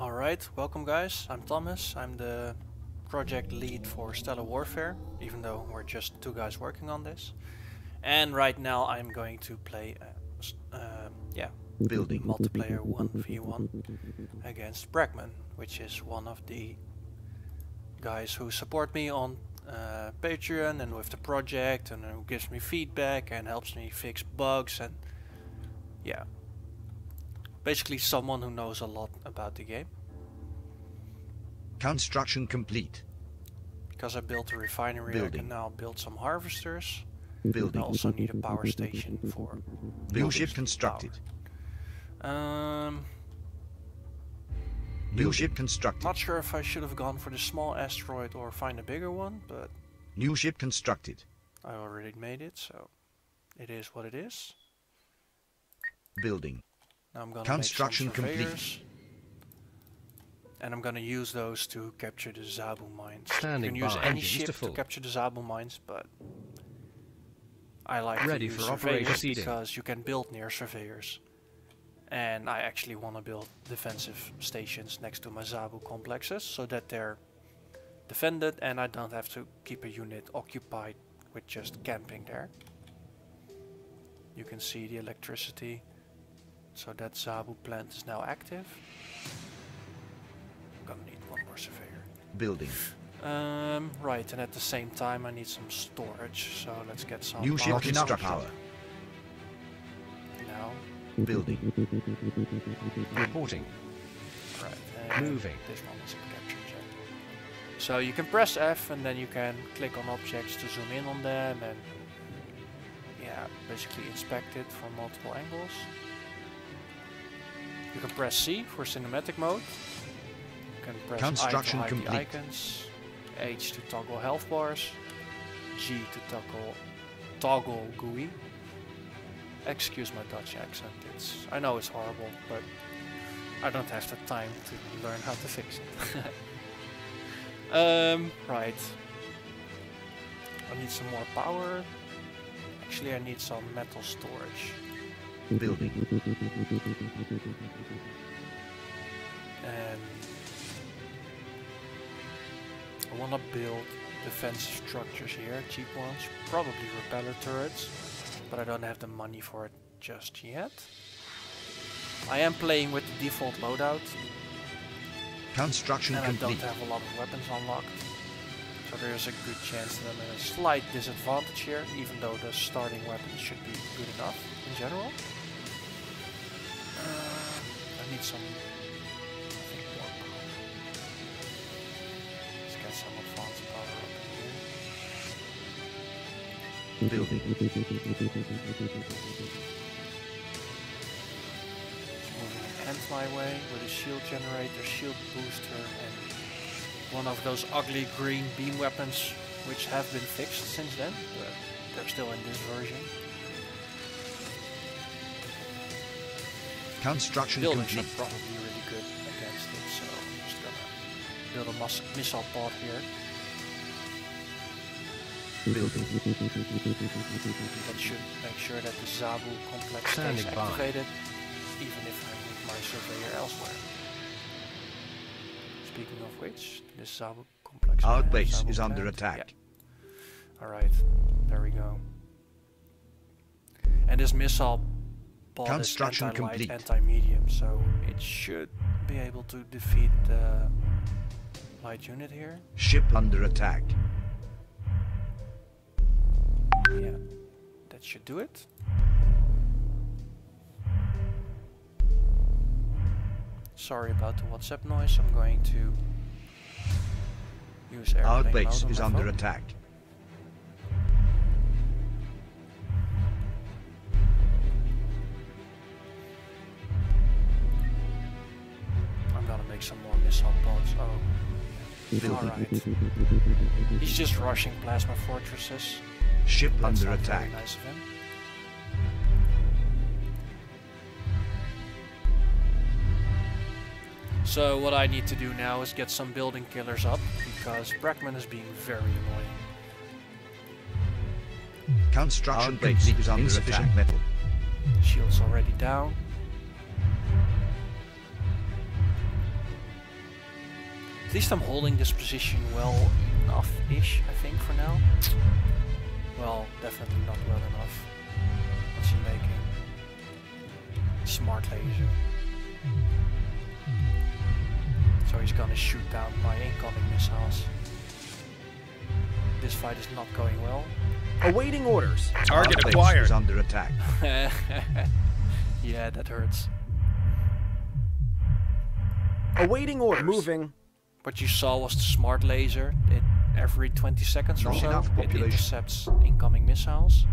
Alright, welcome guys. I'm Thomas. I'm the project lead for Stellar Warfare, even though we're just two guys working on this. And right now I'm going to play, uh, uh, yeah, Building. multiplayer 1v1 against Brackman, which is one of the guys who support me on uh, Patreon and with the project and who gives me feedback and helps me fix bugs and yeah. Basically someone who knows a lot about the game. Construction complete. Because I built a refinery I Building. can now build some harvesters. I Building. also need a power station for New ship constructed. power. Um, New ship constructed. not sure if I should have gone for the small asteroid or find a bigger one, but New ship constructed. I already made it, so it is what it is. Building. Now I'm gonna Construction complete. And I'm gonna use those to capture the Zabu mines. Standing you can use by. any ship to to capture the Zabu mines, but I like Ready to use for surveyors Proceeding. because you can build near surveyors. And I actually want to build defensive stations next to my Zabu complexes so that they're defended and I don't have to keep a unit occupied with just camping there. You can see the electricity. So that Zabu plant is now active. Gonna need one more surveyor. Building. Um, right, and at the same time I need some storage. So let's get some New ship power power now. Building. Reporting. Right, and Moving. This one is a capture check. So you can press F and then you can click on objects to zoom in on them and yeah, basically inspect it from multiple angles. You can press C for cinematic mode. You can press Construction I to hide the icons, H to toggle health bars, G to toggle toggle GUI. Excuse my Dutch accent. It's I know it's horrible, but I don't have the time to learn how to fix it. um, right. I need some more power. Actually, I need some metal storage. Building. And I want to build defensive structures here, cheap ones, probably repeller turrets, but I don't have the money for it just yet. I am playing with the default loadout, Construction and I don't have a lot of weapons unlocked. So there's a good chance that I'm at a slight disadvantage here, even though the starting weapon should be good enough in general. Uh, I need some, I think, more power. Let's get some advanced power up here. It's moving an ant my way with a shield generator, shield booster, and one of those ugly green beam weapons which have been fixed since then, but they're still in this version. Construction Buildings complete. are probably really good against it, so I'm just gonna build a mus- missile pod here. That should make sure that the Zabu complex stays Standing by. activated, even if I move my surveyor elsewhere. Speaking of which, this Zabu complex. Our base is under attack. Yeah. Alright, there we go. And this missile pod Construction is anti-light, complete. anti-medium, so it should be able to defeat the light unit here. Ship under attack. Yeah, that should do it. Sorry about the WhatsApp noise. I'm going to use Our base is under phone. attack. I'm gonna make some more missile pods. Oh, alright. He's just rushing plasma fortresses. Ship That's under attack. nice of him. So what I need to do now is get some building killers up because Brackman is being very annoying. Construction Our base is under Insufficient attack. metal. Shield's already down. At least I'm holding this position well enough-ish, I think, for now. Well, definitely not well enough. What's he making? Smart laser. So he's gonna shoot down my incoming missiles. This fight is not going well. Awaiting orders. Target base acquired. is under attack. yeah, that hurts. Awaiting orders. Moving. What you saw was the smart laser. It every 20 seconds or so enough it intercepts incoming missiles.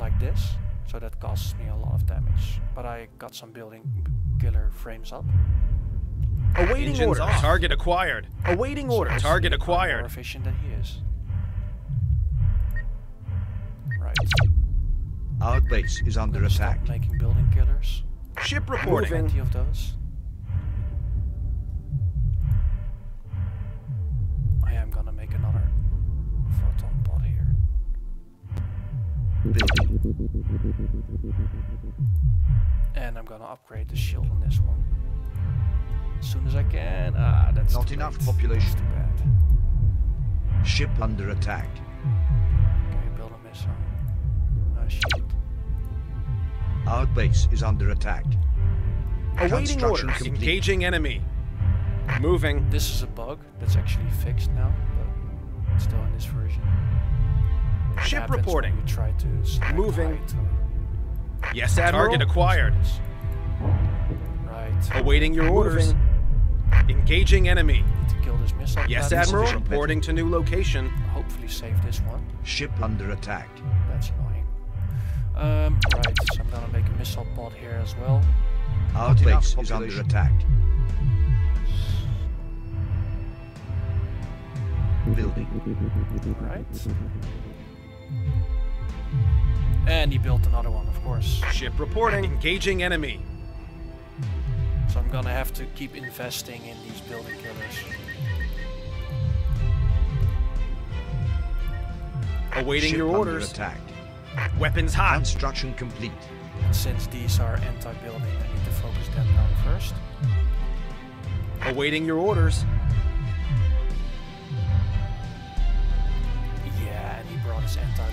Like this. So that costs me a lot of damage. But I got some building killer frames up. Awaiting Engines orders. off. Target acquired. Awaiting So orders. Target acquired. More efficient than he is. Right. Our base is under Gonna stop attack. making building killers. Ship reporting. Plenty of those. I am gonna make another photon pod here. Building. And I'm gonna upgrade the shield on this one. As soon as I can. Ah, that's Not enough late. population. That's too bad. Ship under attack. Okay, build a missile. Ah, shit. Our base is under attack. Awaiting orders. complete. Engaging enemy. Moving. This is a bug that's actually fixed now, but it's still in this version. It Ship happens when reporting. You try to Moving. Yes, Admiral. Target acquired. Right. Awaiting your orders. Moving. Engaging enemy. Need to kill this missile. Yes, That's Admiral. Reporting to new location. Hopefully save this one. Ship under attack. That's annoying. Um, right, so I'm gonna make a missile pod here as well. Our Not enough base is under attack. Building. Right. And he built another one, of course. Ship reporting. Engaging enemy. So I'm gonna have to keep investing in these building killers. Awaiting Ship your orders. attack. Weapons hot. Construction complete. And since these are anti-building, I need to focus them down first. Awaiting your orders. Yeah, and he brought his anti-light.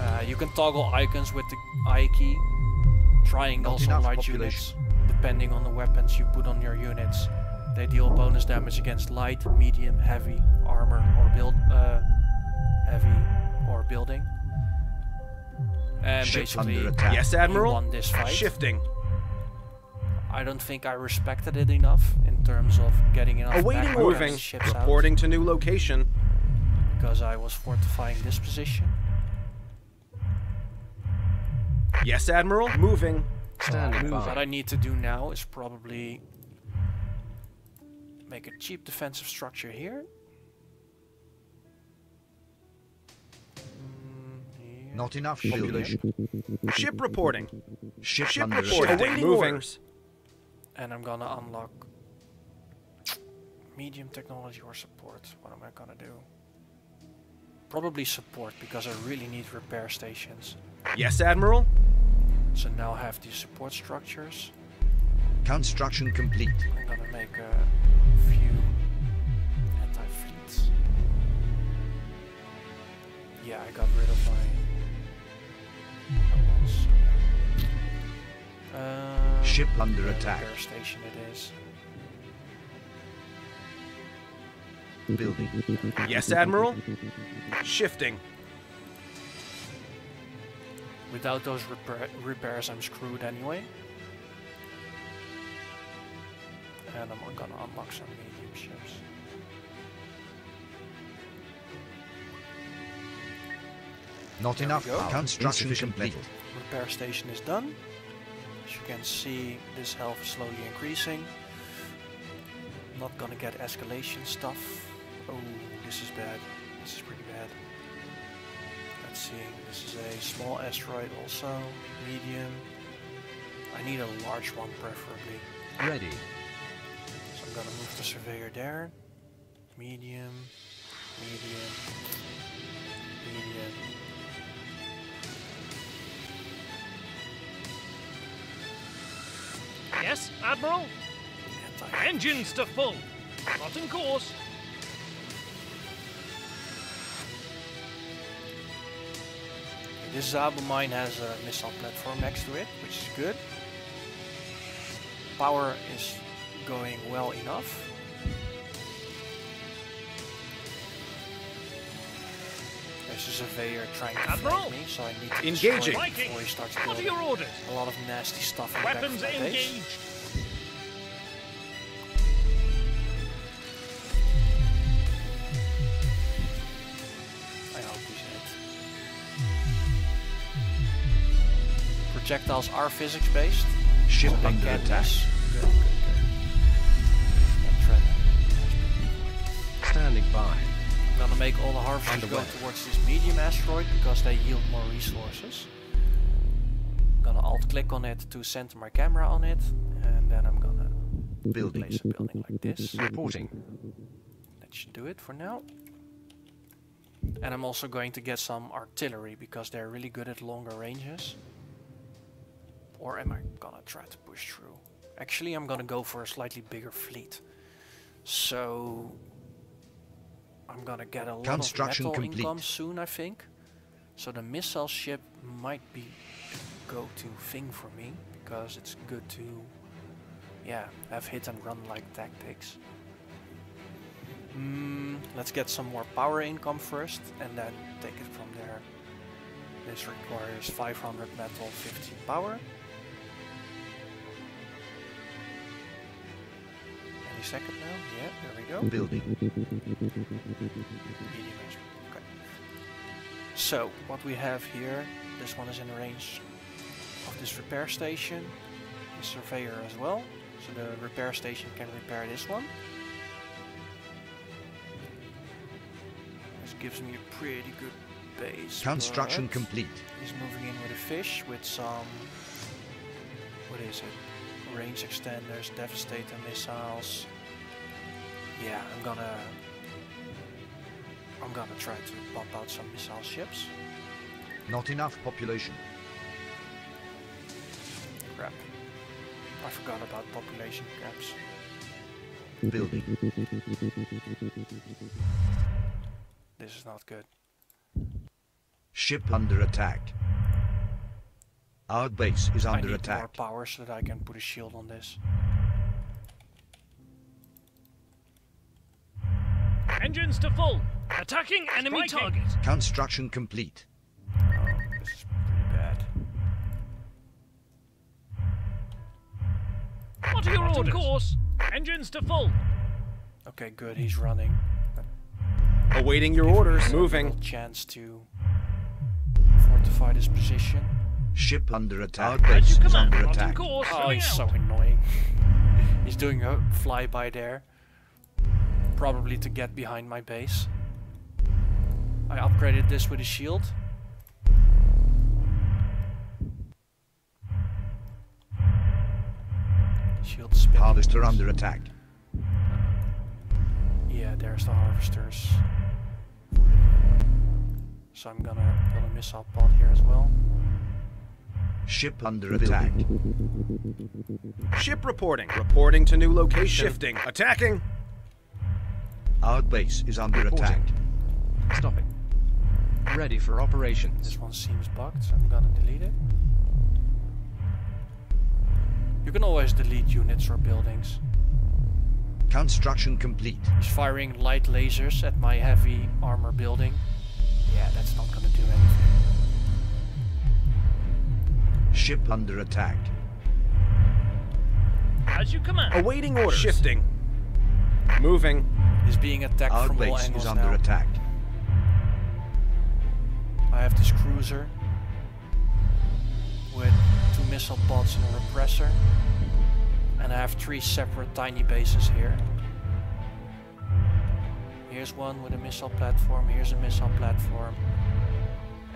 Uh, you can toggle icons with the I key. Triangles Not on light population. units, depending on the weapons you put on your units. They deal bonus damage against light, medium, heavy, armor, or build, uh, heavy, or building. And Ship basically, under attack. Yes, Admiral. won this fight. Shifting. I don't think I respected it enough in terms of getting enough Awaiting. Moving. ships out Reporting to new location. because I was fortifying this position. Yes, Admiral. Moving. So what I need to do now is probably make a cheap defensive structure here. Mm. Not enough population. Ship reporting. Ship, Ship reporting. attack. Awaiting Moving. orders. And I'm gonna unlock medium technology or support. What am I gonna do? Probably support because I really need repair stations. Yes, Admiral. So now I have these support structures. Construction complete. I'm gonna make a few anti-fleets. Yeah, I got rid of my. Uh, Ship under attack. Station it is. Building. Yes, Admiral. Shifting. Without those repair repairs, I'm screwed anyway. And I'm gonna unlock some medium ships. Not There enough power. Construction Insufficient complete. repair station is done. As you can see, this health is slowly increasing. Not gonna get escalation stuff. Oh, this is bad. This is pretty bad. This is a small asteroid also, medium. I need a large one preferably. Ready. So I'm gonna move the surveyor there. Medium, medium, medium. Yes, Admiral? Engines to full. Plotting course. This Zabu mine has a missile platform next to it, which is good. Power is going well enough. There's a surveyor trying to Admiral! me, so I need to Engaging. Viking, before he starts what are your orders? a lot of nasty stuff in the back of Weapons engaged. Projectiles are physics based. Ship they under attack. Good, good, good. Standing by. I'm gonna make all the harvesters go towards this medium asteroid because they yield more resources. I'm gonna alt click on it to center my camera on it, and then I'm gonna Building. place a building like this. Reporting. That should do it for now. And I'm also going to get some artillery because they're really good at longer ranges. Or am I gonna try to push through? Actually, I'm gonna go for a slightly bigger fleet. So I'm gonna get a lot Construction of metal complete. income soon, I think. So the missile ship might be the go-to thing for me because it's good to, yeah, have hit and run like tactics. Mm, let's get some more power income first and then take it from there. This requires 500 metal, 15 power. Any second now? Yeah, there we go. Building. Okay. So, what we have here, this one is in the range of this repair station. The surveyor as well. So the repair station can repair this one. This gives me a pretty good base. Construction complete. He's moving in with a fish with some. What is it? Range extenders, devastator missiles. Yeah, I'm gonna. I'm gonna try to pump out some missile ships. Not enough population. Crap. I forgot about population caps. Building. This is not good. Ship under attack. Our base is under I under need more attack. power so that I can put a shield on this. Engines to full. Attacking enemy Striking. target. Construction complete. Oh, this is pretty bad. What are your Plotting orders? course. Engines to full. Okay, good. He's running. Awaiting your Give orders. Moving. chance to fortify this position. Ship under attack. Our base is under Plotting attack. Oh, he's so annoying. he's doing a flyby there. Probably to get behind my base. I upgraded this with a shield. Shield spinning. Harvester under attack. Uh, yeah, there's the harvesters. So I'm gonna build a missile pod here as well. Ship under attack. Ship reporting. Reporting to new location. Shifting. Attacking. Our base is under Reporting. attack. Stopping. Ready for operations. This one seems bugged, so I'm gonna delete it. You can always delete units or buildings. Construction complete. He's firing light lasers at my heavy armor building. Yeah, that's not gonna do anything. Ship under attack. As you command. Awaiting orders. Shifting. Moving. Is being attacked Our from all base angles is under now. attack. I have this cruiser with two missile pods and a repressor. And I have three separate tiny bases here. Here's one with a missile platform, here's a missile platform.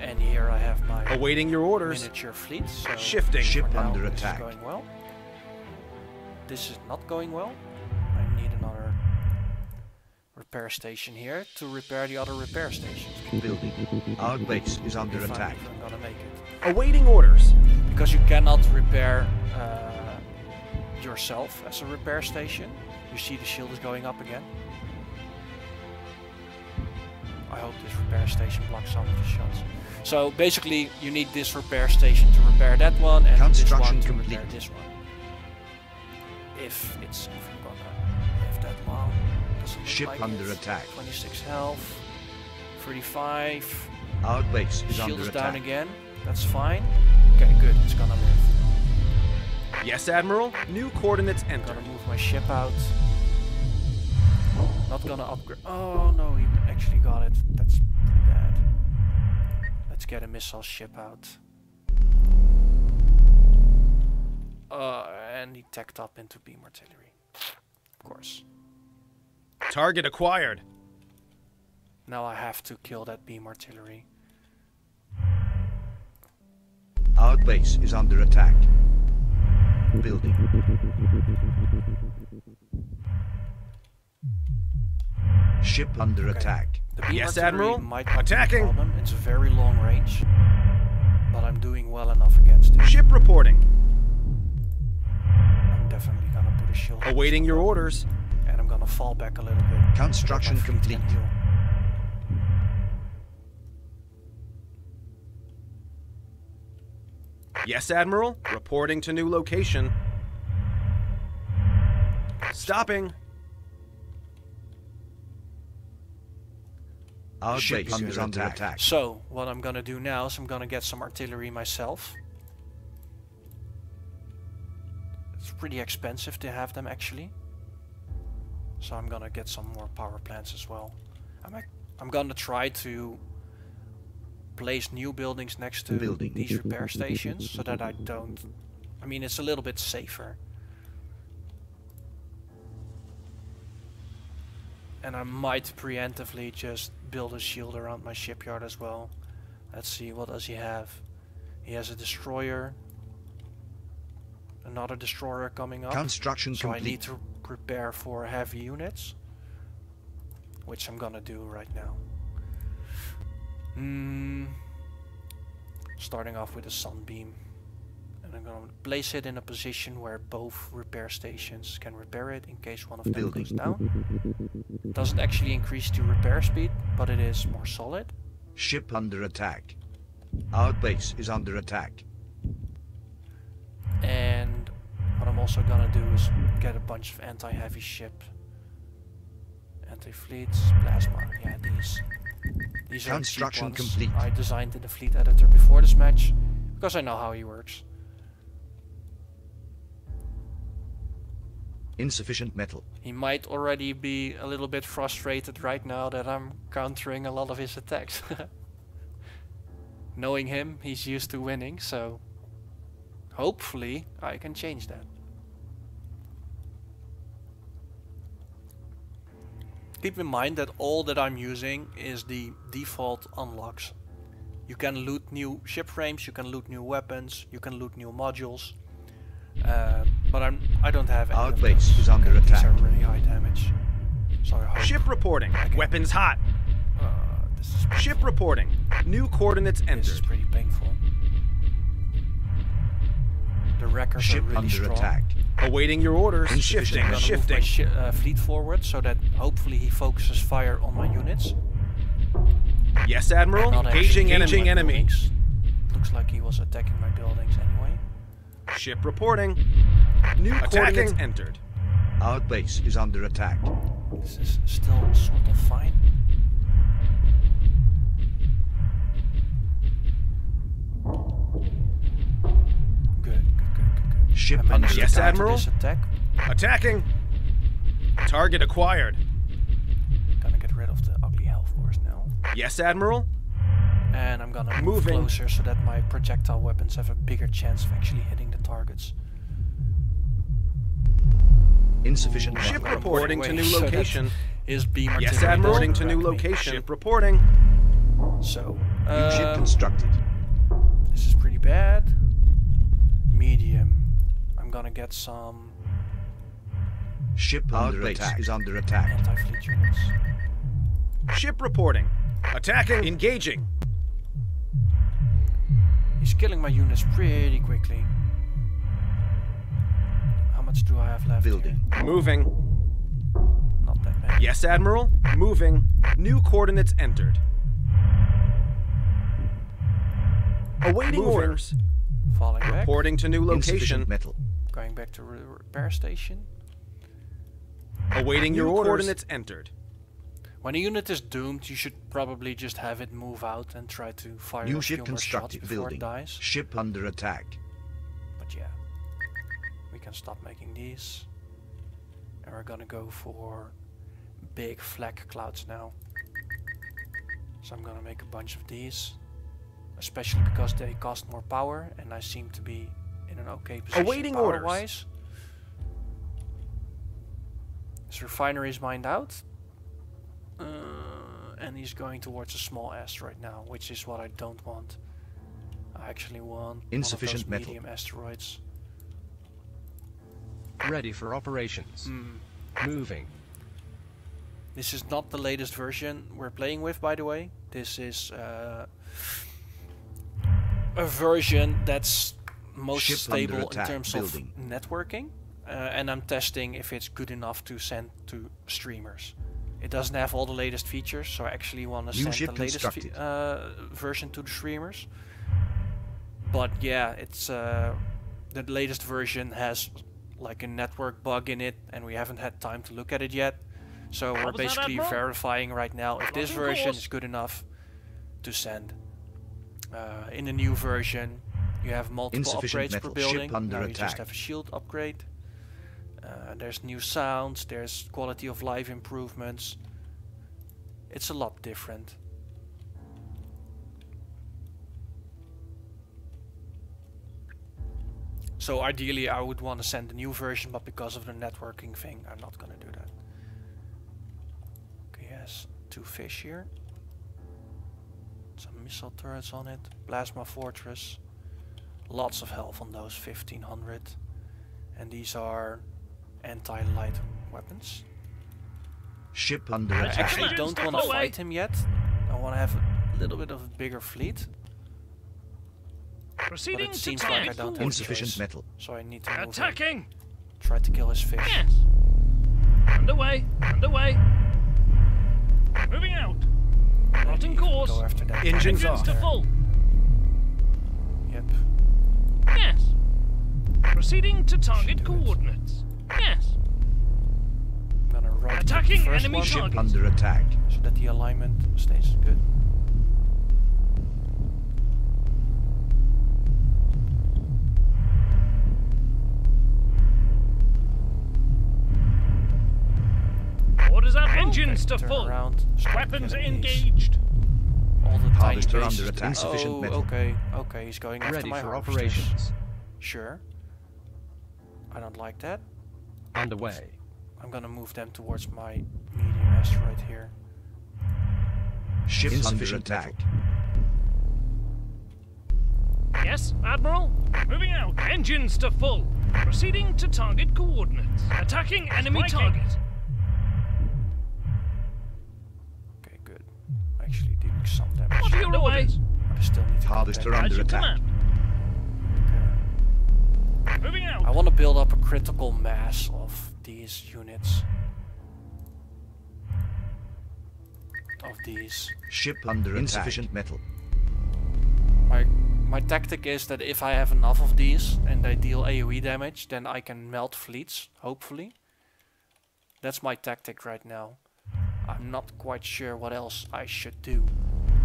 And here I have my Awaiting your orders. miniature fleet. So Shifting. Ship now, under this attack. Is going well. This is not going well. I need another repair station here to repair the other repair stations. Building. Our base is under If I'm attack. gonna make it. Awaiting orders. Because you cannot repair uh, yourself as a repair station. You see the shield is going up again. I hope this repair station blocks some of the shots. So basically, you need this repair station to repair that one and this Construction one to repair complete. this one. If it's even gonna live that long. Doesn't Ship like under it. attack. 26 health. 35. Our base is Shield under is down again. That's fine. Okay, good. It's gonna live. Yes, Admiral. New coordinates I'm entered. gonna move my ship out. Not gonna upgrade. Oh no, he actually got it. That's pretty bad. Let's get a missile ship out. Uh, and he tacked up into beam artillery. Of course. Target acquired. Now I have to kill that beam artillery. Our base is under attack. Building. Ship under Okay. attack. The beam Yes, Admiral. might not be a Attacking. problem. It's a very long range, but I'm doing well enough against it. Ship reporting. I'm definitely gonna put a shield. Awaiting your orders. and I'm gonna fall back a little bit. so that my Construction complete. Yes, Admiral. Reporting to new location. Stopping. Our Ship base under is under attack. attack. So what I'm gonna do now is I'm gonna get some artillery myself. It's pretty expensive to have them actually. So I'm gonna get some more power plants as well. I'm I'm gonna try to place new buildings next to Building. these repair stations so that I don't I mean it's a little bit safer. And I might preemptively just build a shield around my shipyard as well. Let's see, what does he have? He has a destroyer. Another destroyer coming up. Construction So I complete. need to prepare for heavy units. Which I'm gonna do right now. Hmm. Starting off with a sunbeam. And I'm gonna place it in a position where both repair stations can repair it in case one of them Building. goes down. Doesn't actually increase the repair speed, but it is more solid. Ship under attack. Our base is under attack. And what I'm also gonna do is get a bunch of anti-heavy ship, anti-fleets, plasma. Yeah, these. These are the Construction complete. I designed in the fleet editor before this match because I know how he works. Insufficient metal. He might already be a little bit frustrated right now that I'm countering a lot of his attacks. Knowing him, he's used to winning, so hopefully I can change that. Keep in mind that all that I'm using is the default unlocks. You can loot new ship frames, you can loot new weapons, you can loot new modules. Uh, but I'm I don't have any Our of base those. is under Okay, These are attack. really high damage. So I hope Ship reporting. Weapons hot. uh, this is Ship reporting. New coordinates entered. this is pretty painful. The wreckers Ship are really under strong. attack. Awaiting your orders. Insufficient Shifting. I'm gonna move my Shifting. uh, fleet forward so that hopefully he focuses fire on my units. Yes, Admiral. Engaging my enemy. Looks like he was attacking my buildings anyway. Ship reporting. New coordinates entered. Our base is under attack. This is still sort of fine. Good, good, good, good, good. Ship I managed under Yes, Admiral. this attack. Attacking. Target acquired. Gonna get rid of the ugly health bars now. Yes, Admiral. And I'm gonna move closer so that my projectile weapons have a bigger chance of actually hitting the targets. Insufficient Ooh. Ship reporting to away new so that location. His beam Yes, Admiral. Reporting to new location. Ship. Reporting. So, New ship uh, constructed. this is pretty bad. Medium. I'm gonna get some Ship under attack. is under attack. anti-fleet units. Ship reporting. Attacking. Engaging. He's killing my units pretty quickly. I'm much do I have left? here? Building. Moving. Not that many. Yes, Admiral. Moving. New coordinates entered. Awaiting Moving. orders. Falling back. Reporting to new location. metal. Going back to repair station. Awaiting New your orders. coordinates entered. When a unit is doomed, you should probably just have it move out and try to fire a New few ship more shots constructed. before Building. it dies. Ship under attack. But yeah, we can stop making these. And we're gonna go for big flak clouds now. So I'm gonna make a bunch of these. Especially because they cost more power and I seem to be in an okay position Awaiting orders. power-wise. His refinery is mined out. Uh, and he's going towards a small asteroid now, which is what I don't want. I actually want Insufficient one of those metal. medium asteroids. Ready for operations. Hmm. Moving. This is not the latest version we're playing with, by the way. This is uh, a version that's most Ship stable in terms building. of networking. Uh, and I'm testing if it's good enough to send to streamers. It doesn't have all the latest features, so I actually want to send the latest fe- uh, version to the streamers. But yeah, it's uh, the latest version has like a network bug in it, and we haven't had time to look at it yet. So we're was that, basically verifying right now if this version is good enough to send. Uh, in the new version, you have multiple Insufficient upgrades per metal. Ship building. under now you just have a shield upgrade. There's new sounds. There's quality of life improvements. It's a lot different. So ideally, I would want to send a new version, but because of the networking thing, I'm not gonna do that. Okay, yes, two fish here. Some missile turrets on it. Plasma fortress. Lots of health on those 1500. And these are anti-light weapons. Ship under I attack. actually don't want to fight him yet. I want to have a little bit of a bigger fleet. Proceeding it to seems like target I don't have- Insufficient choice. metal. So I need to move in. Attacking! Try to kill his fish. Yes. Underway. Underway. Moving out. Maybe Plotting course. Go after that. Engines Engines to full. Yep. Yes. Proceeding to target coordinates. Yes. I'm gonna right Attacking the first enemy one Ship under attack. so that the alignment stays good. Orders up. Okay, Engines to full. around. Weapons engaged. All the tiny Harvester bases. under attack. Insufficient oh, metal. okay, okay, he's going after my for harvesters. operations. Sure. I don't like that. Underway. I'm gonna move them towards my medium asteroid here. Ship under Insufficient attack. Yes, Admiral. Moving out. Engines to full. Proceeding to target coordinates. Attacking enemy target. Okay, good. Actually doing some damage. What are your orders? I still need to Harvester contain under you attack. Command. Moving out. I want to build up a critical mass of these units. Of these. Ship under attack. Insufficient metal. My my tactic is that if I have enough of these and they deal AoE damage, then I can melt fleets, hopefully. That's my tactic right now. I'm not quite sure what else I should do.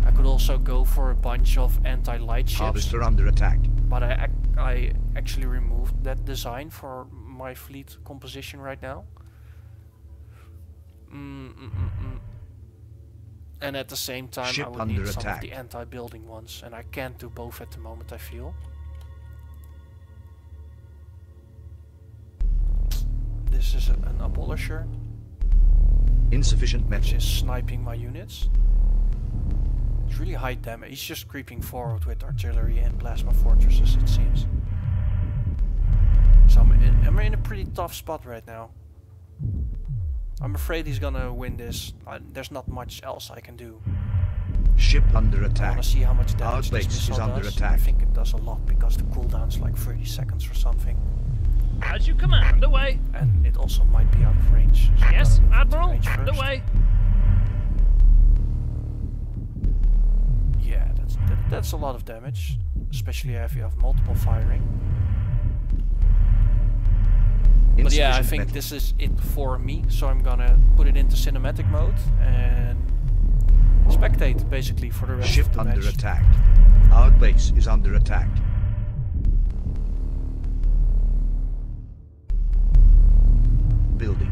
I could also go for a bunch of anti-light ships, Harvester under attack. But I I actually removed that design for my fleet composition right now. Mm, mm, mm, mm. And at the same time, Ship I would need some attack. of the anti-building ones, and I can't do both at the moment. I feel. This is a, an abolisher, Insufficient which is sniping my units. It's really high damage. He's just creeping forward with artillery and plasma fortresses, it seems. So I'm in, I'm in a pretty tough spot right now. I'm afraid he's gonna win this. I, there's not much else I can do. Ship under attack. I attack. wanna see how much Our damage this base is under does. I think it does a lot because the cooldown's like 30 seconds or something. As you command, away. and it also might be out of range. so Yes, gonna move it to Admiral, range and first. away. That, that's a lot of damage, especially if you have multiple firing. But yeah, I think this is it for me, so I'm gonna put it into cinematic mode and spectate basically for the rest Ship of the under match. attack. Our base is under attack. Building.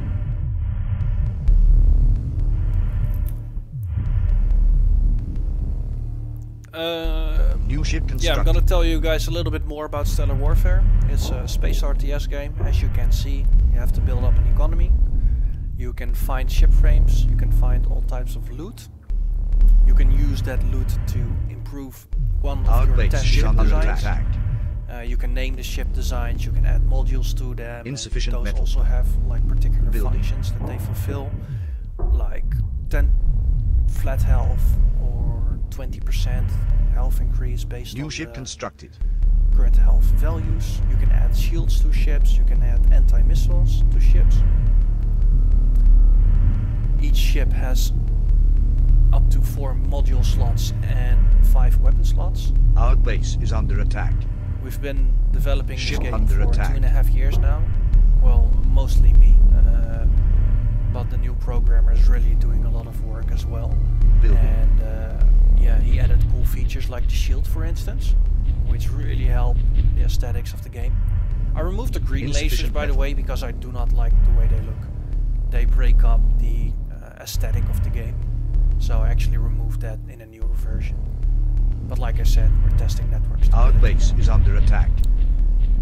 Uh, New ship yeah. I'm gonna tell you guys a little bit more about Stellar Warfare. It's a space RTS game. As you can see, you have to build up an economy. You can find ship frames. You can find all types of loot. You can use that loot to improve one of Our your base 10 ship designs. Uh, you can name the ship designs, you can add modules to them. Insufficient those metal. also have like particular Building. functions that they fulfill, like 10 flat health 20% health increase based New on ship constructed. current health values. You can add shields to ships, you can add anti-missiles to ships. Each ship has up to 4 module slots and 5 weapon slots. Our base is under attack. We've been developing Ship this game under for attack. two and a half years now. Well, mostly me, uh, but the new programmer is really doing a lot of work as well. Building. And uh, yeah, he added cool features like the shield, for instance, which really help the aesthetics of the game. I removed the green lasers, by the way, because I do not like the way they look. They break up the uh, aesthetic of the game. So I actually removed that in a newer version. But like I said, we're testing networks. Our base is under attack.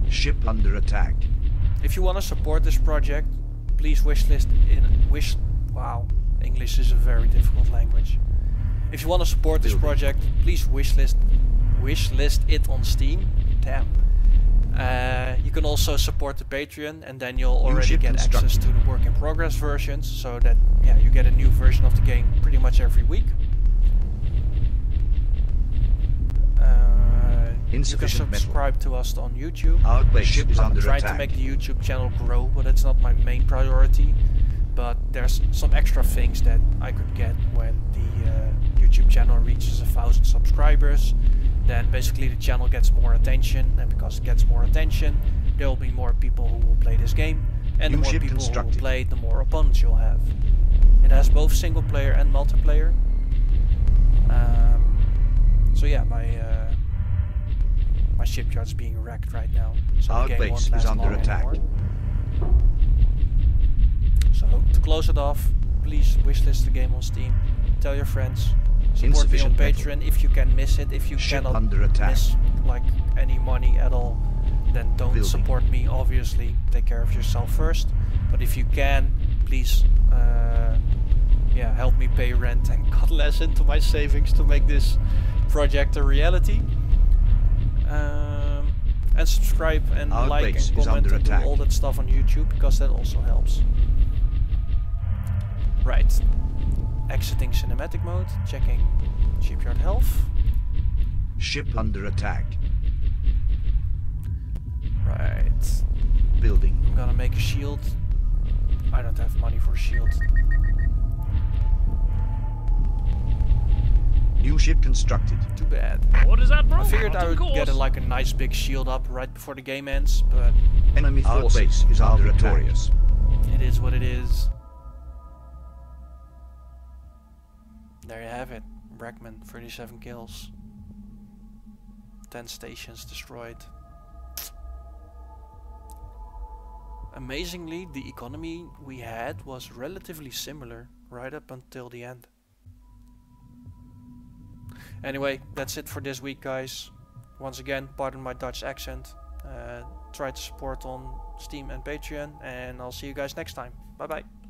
Ship under attack. If you want to support this project, please wishlist in wish. Wow, English is a very difficult language. If you want to support this project, please wishlist wishlist it on Steam. Damn. Uh, you can also support the Patreon, and then you'll already get access to the work in progress versions, so that yeah, you get a new version of the game pretty much every week. Uh, you can Insufficient metal. subscribe to us on YouTube. Our Ship is I'm under trying attack. to make the YouTube channel grow, but it's not my main priority. But there's some extra things that I could get when the uh, YouTube channel reaches a thousand subscribers. Then basically the channel gets more attention, and because it gets more attention, there will be more people who will play this game, and the more people who will play, the more opponents you'll have. It has both single player and multiplayer. Um, so yeah, my uh, my shipyard's being wrecked right now. So Our the game base won't is under attack. anymore. So to close it off, please wishlist the game on Steam. Tell your friends. Support me on Insufficient metal. Patreon if you can miss it. If you Ship cannot under attack. miss like any money at all, then don't Building. support me. Obviously, take care of yourself first. But if you can, please, uh, yeah, help me pay rent and cut less into my savings to make this project a reality. Um, and subscribe and Our like and comment and do all that stuff on YouTube because that also helps. Right. Exiting cinematic mode, checking shipyard health. Ship under attack. Right. Building. I'm gonna make a shield. I don't have money for a shield. New ship constructed. Too bad. Orders, Admiral. I figured Hot I on would get a, like a nice big shield up right before the game ends, but Enemy Our forces base is are under attack. victorious. it is what it is. Have it. Brackman, 37 kills. 10 stations destroyed. Amazingly, the economy we had was relatively similar right up until the end. Anyway, that's it for this week, guys. Once again, pardon my Dutch accent. Uh, try to support on Steam and Patreon, and I'll see you guys next time. Bye bye.